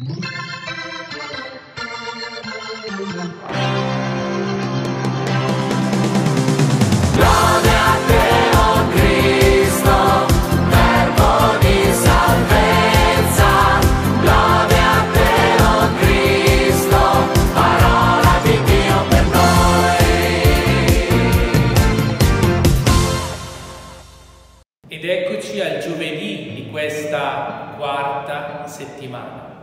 Ed eccoci al giovedì di questa quarta settimana.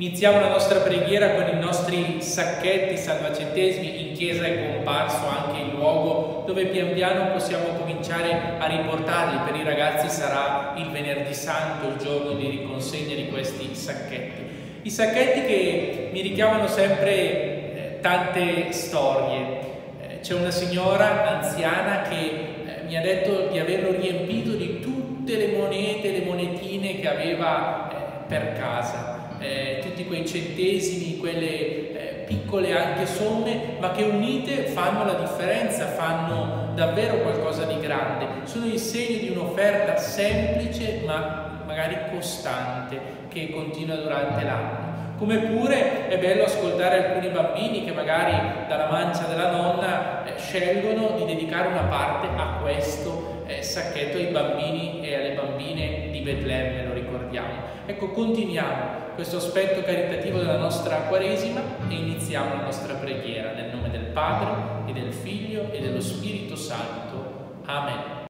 Iniziamo la nostra preghiera con i nostri sacchetti salvacentesimi. In chiesa è comparso anche il luogo dove pian piano possiamo cominciare a riportarli. Per i ragazzi sarà il venerdì santo, il giorno di riconsegna di questi sacchetti. I sacchetti che mi richiamano sempre eh, tante storie. Eh, c'è una signora anziana che eh, mi ha detto di averlo riempito di tutte le monete, le monetine che aveva per casa eh, tutti quei centesimi, quelle eh, piccole anche somme, ma che unite fanno la differenza, fanno davvero qualcosa di grande. Sono il segno di un'offerta semplice ma magari costante che continua durante l'anno. Come pure è bello ascoltare alcuni bambini che magari dalla mancia della nonna eh, scelgono di dedicare una parte a questo sacchetto ai bambini e alle bambine di Betlemme, lo ricordiamo. Ecco, continuiamo questo aspetto caritativo della nostra Quaresima e iniziamo la nostra preghiera nel nome del Padre e del Figlio e dello Spirito Santo. Amen.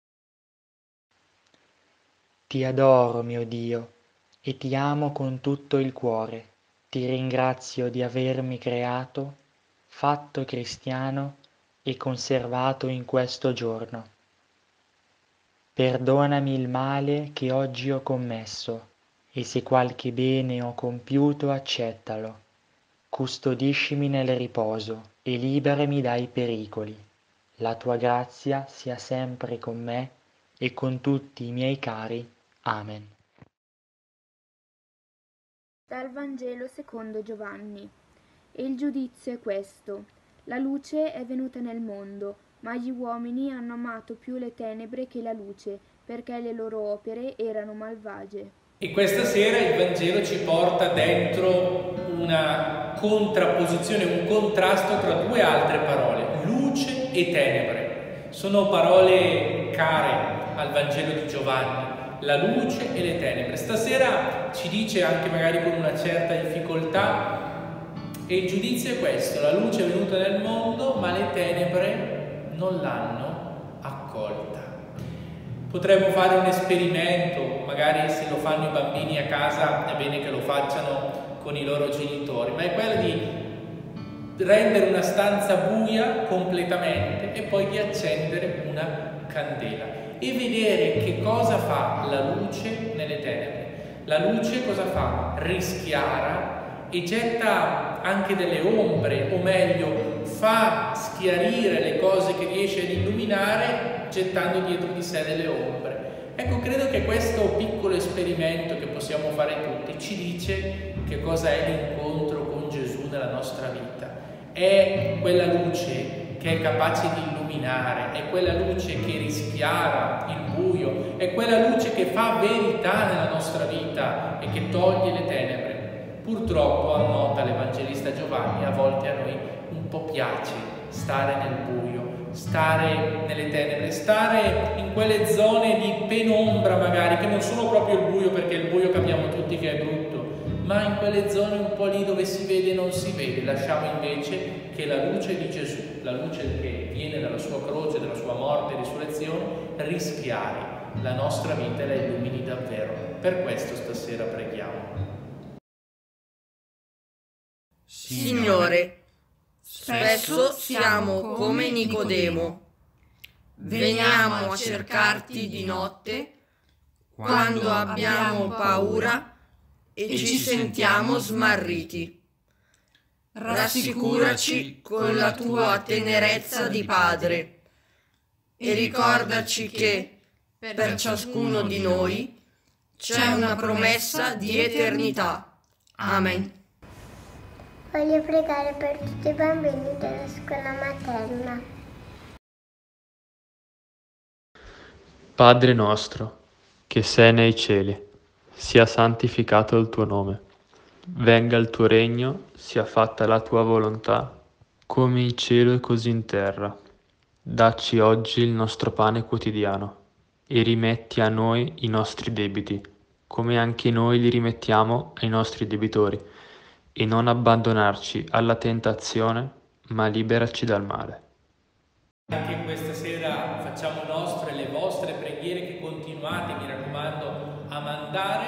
Ti adoro, mio Dio, e ti amo con tutto il cuore. Ti ringrazio di avermi creato, fatto cristiano e conservato in questo giorno. Perdonami il male che oggi ho commesso e se qualche bene ho compiuto accettalo. Custodiscimi nel riposo e liberami dai pericoli. La tua grazia sia sempre con me e con tutti i miei cari. Amen. Dal Vangelo secondo Giovanni. E il giudizio è questo. La luce è venuta nel mondo, ma gli uomini hanno amato più le tenebre che la luce, perché le loro opere erano malvagie. E questa sera il Vangelo ci porta dentro una contrapposizione, un contrasto tra due altre parole, luce e tenebre. Sono parole care al Vangelo di Giovanni, la luce e le tenebre. Stasera ci dice anche magari con una certa difficoltà, e il giudizio è questo, la luce è venuta nel mondo, ma le tenebre non l'hanno accolta. Potremmo fare un esperimento, magari se lo fanno i bambini a casa è bene che lo facciano con i loro genitori, ma è quello di rendere una stanza buia completamente e poi di accendere una candela e vedere che cosa fa la luce nelle tenebre. La luce cosa fa? Rischiara e getta anche delle ombre, o meglio, fa schiarire le cose che riesce ad illuminare gettando dietro di sé delle ombre. Ecco, credo che questo piccolo esperimento che possiamo fare tutti ci dice che cosa è l'incontro con Gesù nella nostra vita. È quella luce che è capace di illuminare, è quella luce che rischiara il buio, è quella luce che fa verità nella nostra vita e che toglie le tenebre. Purtroppo, annota l'Evangelista Giovanni, a volte a noi un po' piace stare nel buio, stare nelle tenebre, stare in quelle zone di penombra magari, che non sono proprio il buio perché il buio capiamo tutti che è brutto, ma in quelle zone un po' lì dove si vede e non si vede. Lasciamo invece che la luce di Gesù, la luce che viene dalla sua croce, dalla sua morte e risurrezione, rischiari la nostra vita e la illumini davvero. Per questo stasera preghiamo. Signore, spesso siamo come Nicodemo. Veniamo a cercarti di notte quando abbiamo paura e ci sentiamo smarriti. Rassicuraci con la tua tenerezza di padre e ricordaci che per ciascuno di noi c'è una promessa di eternità. Amen. Voglio pregare per tutti i bambini della scuola materna. Padre nostro, che sei nei cieli, sia santificato il tuo nome, Venga il tuo regno, sia fatta la tua volontà, come in cielo e così in terra. Dacci oggi il nostro pane quotidiano e rimetti a noi i nostri debiti, come anche noi li rimettiamo ai nostri debitori, e non abbandonarci alla tentazione, ma liberaci dal male. Anche questa sera facciamo nostre le vostre preghiere che continuate, mi raccomando, a mandare.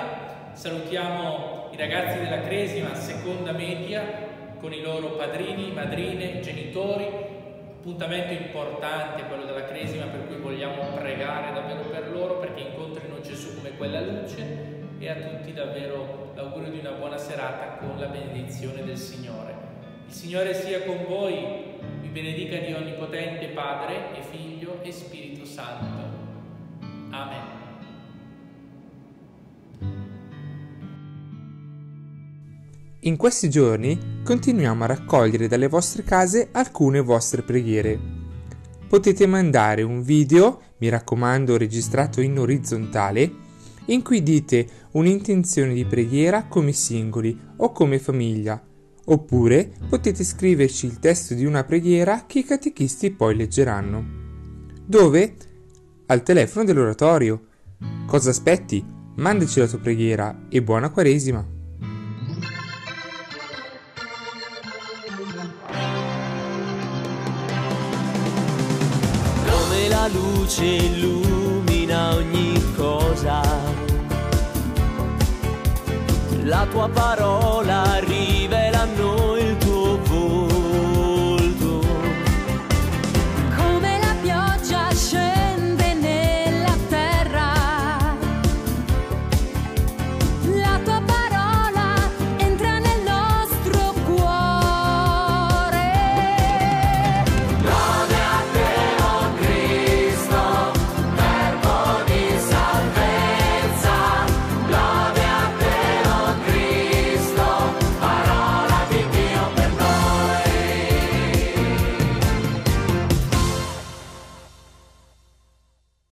Salutiamo i ragazzi della Cresima, seconda media, con i loro padrini, madrine, genitori. Appuntamento importante quello della Cresima per cui vogliamo pregare davvero per loro perché incontrino Gesù come quella luce e a tutti davvero l'augurio di una buona serata con la benedizione del Signore. Il Signore sia con voi, vi benedica di Onnipotente Padre e Figlio e Spirito Santo. Amen. In questi giorni continuiamo a raccogliere dalle vostre case alcune vostre preghiere. Potete mandare un video, mi raccomando registrato in orizzontale, in cui dite un'intenzione di preghiera come singoli o come famiglia, oppure potete scriverci il testo di una preghiera che i catechisti poi leggeranno. Dove? Al telefono dell'oratorio. Cosa aspetti? Mandaci la tua preghiera e buona Quaresima! Come la luce illumina ogni cosa la tua parola arriva.